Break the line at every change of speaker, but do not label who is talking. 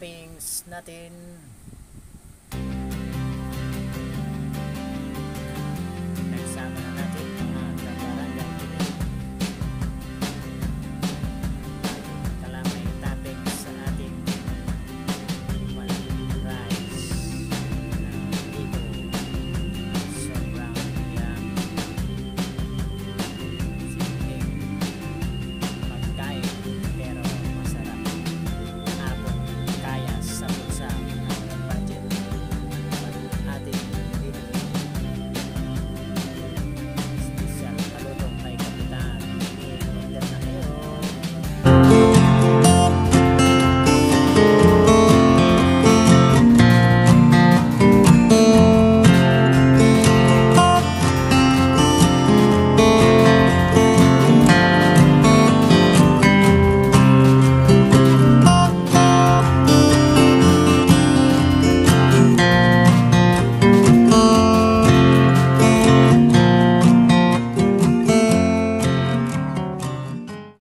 toppings natin.